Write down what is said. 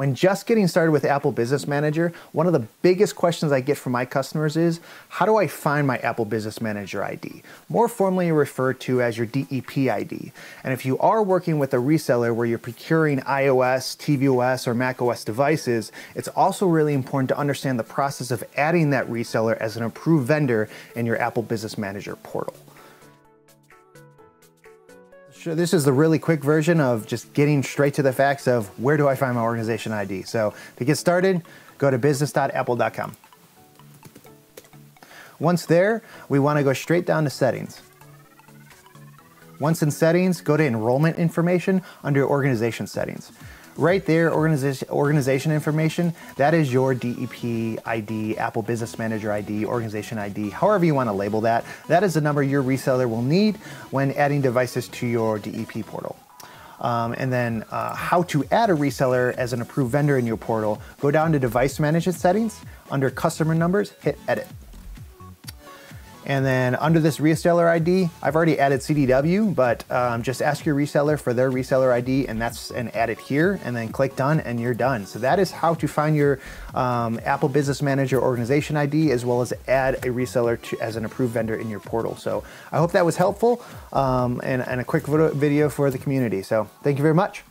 When just getting started with Apple Business Manager, one of the biggest questions I get from my customers is, how do I find my Apple Business Manager ID? More formally referred to as your DEP ID. And if you are working with a reseller where you're procuring iOS, tvOS, or macOS devices, it's also really important to understand the process of adding that reseller as an approved vendor in your Apple Business Manager portal. Sure, this is the really quick version of just getting straight to the facts of where do I find my organization ID. So to get started, go to business.apple.com. Once there, we want to go straight down to settings. Once in settings, go to enrollment information under organization settings. Right there, organization, organization information, that is your DEP ID, Apple Business Manager ID, organization ID, however you want to label that. That is the number your reseller will need when adding devices to your DEP portal. Um, and then uh, how to add a reseller as an approved vendor in your portal, go down to device management settings, under customer numbers, hit edit. And then under this reseller ID, I've already added CDW, but um, just ask your reseller for their reseller ID and that's and add it here and then click done and you're done. So that is how to find your um, Apple Business Manager organization ID as well as add a reseller to, as an approved vendor in your portal. So I hope that was helpful um, and, and a quick video for the community. So thank you very much.